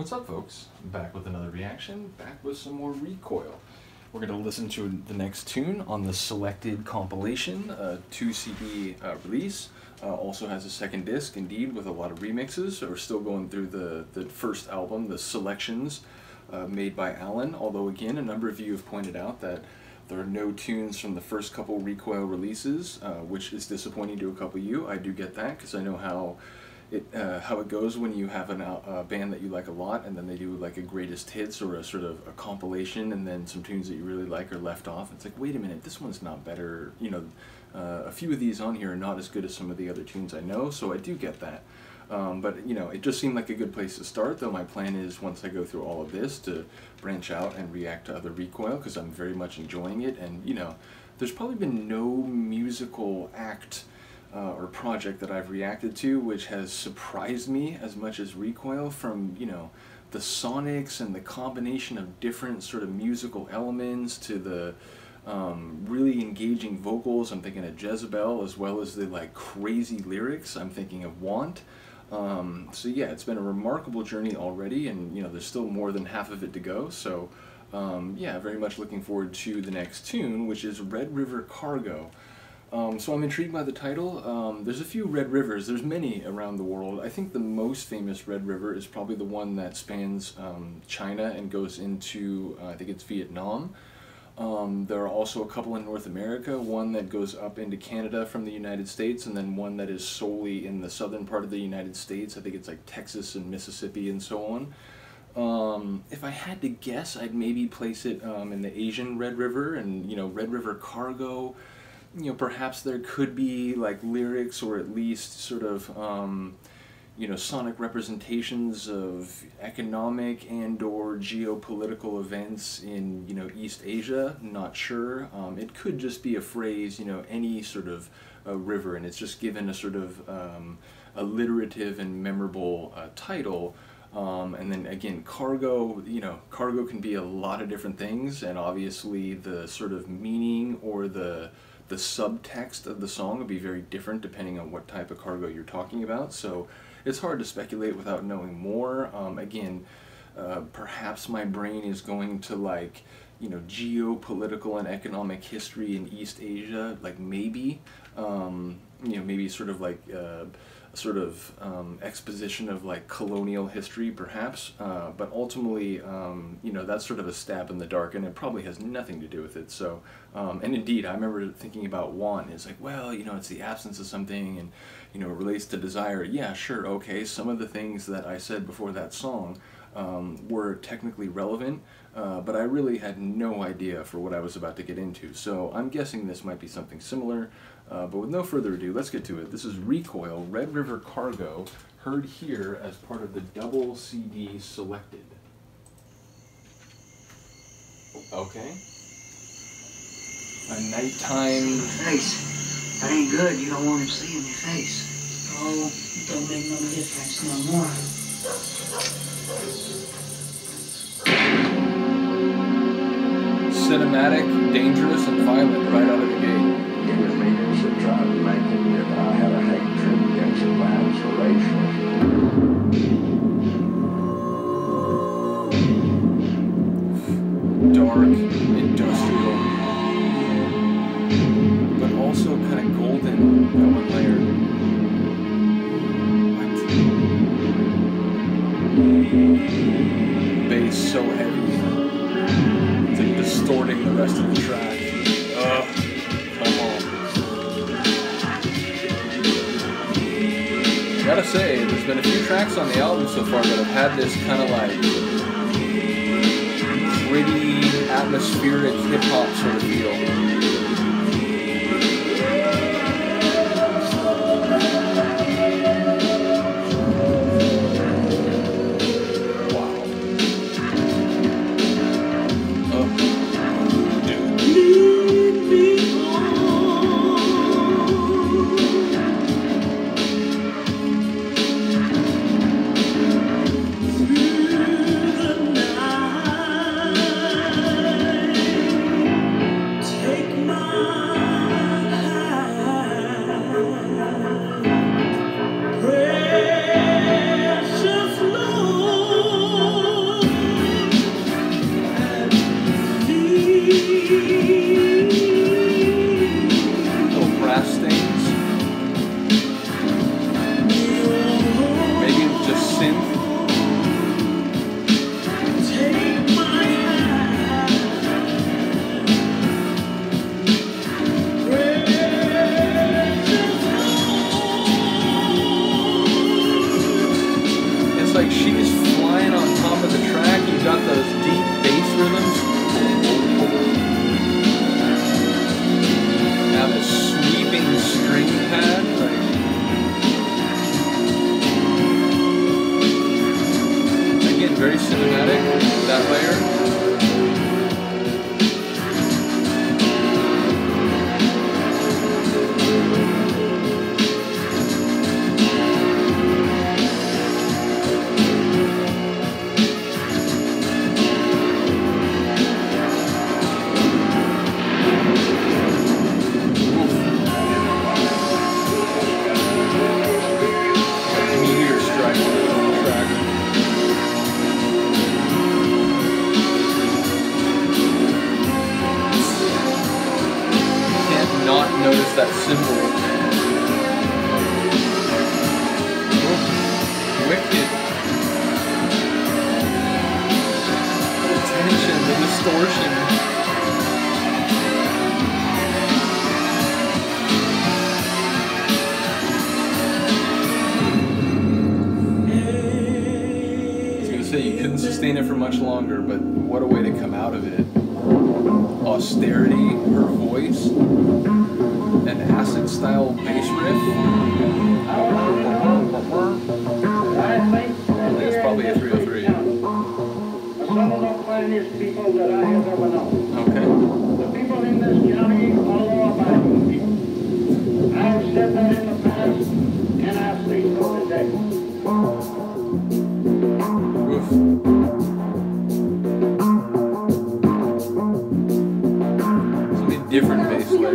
What's up, folks? Back with another reaction, back with some more Recoil. We're going to listen to the next tune on the selected compilation, uh, 2 CD uh, release. Uh, also has a second disc, indeed, with a lot of remixes. We're still going through the, the first album, the selections uh, made by Alan. Although, again, a number of you have pointed out that there are no tunes from the first couple Recoil releases, uh, which is disappointing to a couple of you. I do get that because I know how it uh, how it goes when you have an, a band that you like a lot and then they do like a greatest hits or a sort of a compilation and then some tunes that you really like are left off. It's like, wait a minute, this one's not better. You know, uh, a few of these on here are not as good as some of the other tunes I know, so I do get that. Um, but you know, it just seemed like a good place to start. Though my plan is once I go through all of this to branch out and react to other Recoil because I'm very much enjoying it. And you know, there's probably been no musical act uh, or project that I've reacted to which has surprised me as much as Recoil from, you know, the sonics and the combination of different sort of musical elements to the um, really engaging vocals. I'm thinking of Jezebel as well as the like crazy lyrics. I'm thinking of Want. Um, so yeah, it's been a remarkable journey already and you know there's still more than half of it to go. So um, yeah, very much looking forward to the next tune which is Red River Cargo. Um, so I'm intrigued by the title. Um, there's a few Red Rivers. There's many around the world. I think the most famous Red River is probably the one that spans um, China and goes into, uh, I think it's Vietnam. Um, there are also a couple in North America, one that goes up into Canada from the United States, and then one that is solely in the southern part of the United States. I think it's like Texas and Mississippi and so on. Um, if I had to guess, I'd maybe place it um, in the Asian Red River, and you know, Red River Cargo you know, perhaps there could be like lyrics or at least sort of, um, you know, sonic representations of economic and or geopolitical events in, you know, East Asia. Not sure. Um, it could just be a phrase, you know, any sort of uh, river, and it's just given a sort of um, alliterative and memorable uh, title. Um, and then again, cargo, you know, cargo can be a lot of different things, and obviously the sort of meaning or the the subtext of the song will be very different depending on what type of cargo you're talking about. So it's hard to speculate without knowing more. Um, again, uh, perhaps my brain is going to like, you know, geopolitical and economic history in East Asia, like maybe, um, you know, maybe sort of like, uh, sort of um, exposition of like colonial history, perhaps, uh, but ultimately, um, you know, that's sort of a stab in the dark, and it probably has nothing to do with it. So, um, and indeed, I remember thinking about want. It's like, well, you know, it's the absence of something, and you know, it relates to desire. Yeah, sure, okay. Some of the things that I said before that song um, were technically relevant, uh, but I really had no idea for what I was about to get into. So I'm guessing this might be something similar. Uh, but with no further ado, let's get to it. This is Recoil Red River Cargo, heard here as part of the double CD selected. Okay. A nighttime. Face. That ain't good. You don't want him seeing your face. Oh, it don't make no difference no more. Cinematic, dangerous, and violent right Bass so heavy. It's like distorting the rest of the track. On. Gotta say, there's been a few tracks on the album so far that have had this kind of like gritty, atmospheric hip hop sort of feel. Distortion. I was gonna say you couldn't sustain it for much longer, but what a way to come out of it. Austerity, her voice,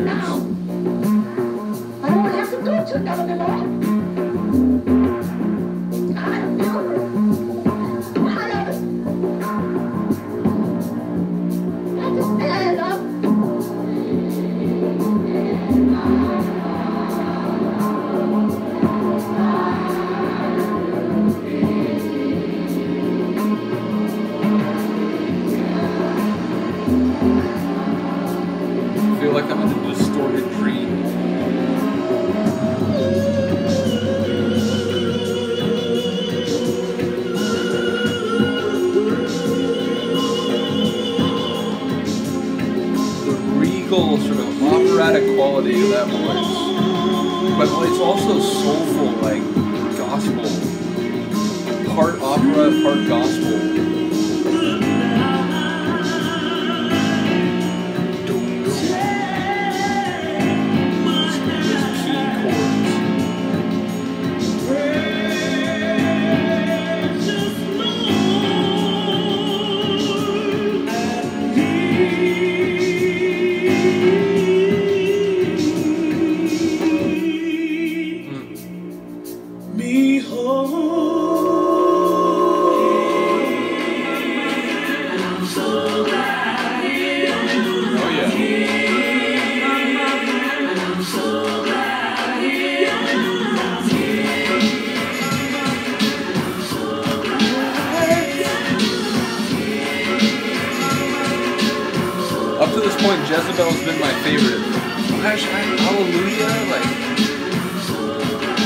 different quality of that voice. But it's also soulful, like gospel. Part opera, part gospel. To this point, Jezebel's been my favorite. Gosh, I- Hallelujah, like,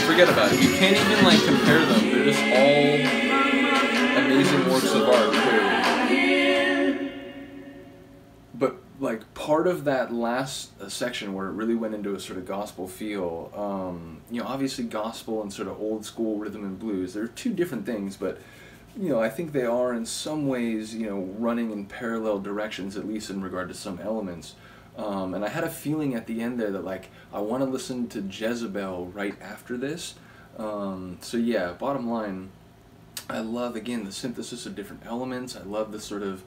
forget about it. You can't even like compare them. They're just all amazing works of art, clearly. But like part of that last uh, section where it really went into a sort of gospel feel, um, you know, obviously gospel and sort of old school rhythm and blues. They're two different things, but you know, I think they are in some ways, you know, running in parallel directions, at least in regard to some elements. Um, and I had a feeling at the end there that like I want to listen to Jezebel right after this. Um, so yeah, bottom line, I love again the synthesis of different elements. I love the sort of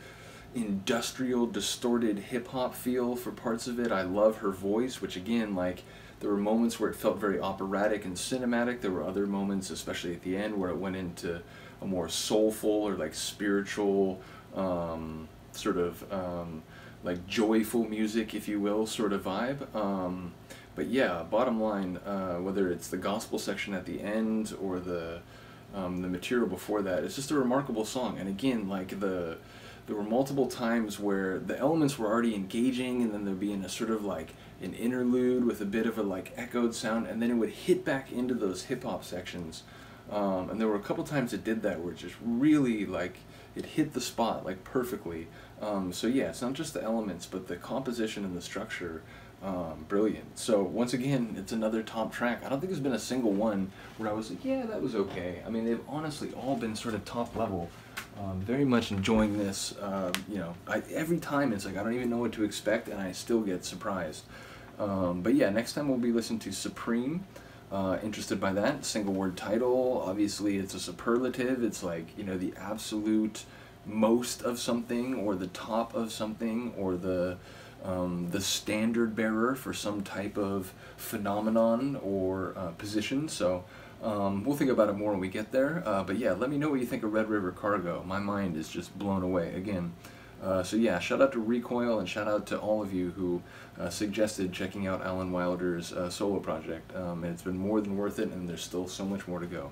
industrial, distorted hip hop feel for parts of it. I love her voice, which again, like there were moments where it felt very operatic and cinematic. There were other moments, especially at the end, where it went into a more soulful or like spiritual, um, sort of um, like joyful music, if you will, sort of vibe. Um, but yeah, bottom line, uh, whether it's the gospel section at the end or the um, the material before that, it's just a remarkable song. And again, like the there were multiple times where the elements were already engaging, and then there'd be in a sort of like an interlude with a bit of a like echoed sound, and then it would hit back into those hip hop sections. Um, and there were a couple times it did that where it just really like it hit the spot like perfectly. Um, so yeah, it's not just the elements, but the composition and the structure. Um, brilliant. So once again, it's another top track. I don't think there's been a single one where I was like, yeah, that was okay. I mean, they've honestly all been sort of top level. Um, very much enjoying this. Um, you know, I, every time it's like I don't even know what to expect, and I still get surprised. Um, but yeah, next time we'll be listening to Supreme. Uh, interested by that single word title? Obviously, it's a superlative. It's like you know the absolute most of something, or the top of something, or the um, the standard bearer for some type of phenomenon or uh, position. So um, we'll think about it more when we get there. Uh, but yeah, let me know what you think of Red River Cargo. My mind is just blown away again. Uh, so yeah, shout out to Recoil and shout out to all of you who uh, suggested checking out Alan Wilder's uh, solo project. Um, it's been more than worth it, and there's still so much more to go.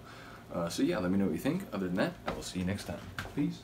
Uh, so yeah, let me know what you think. Other than that, I will see you next time. Peace.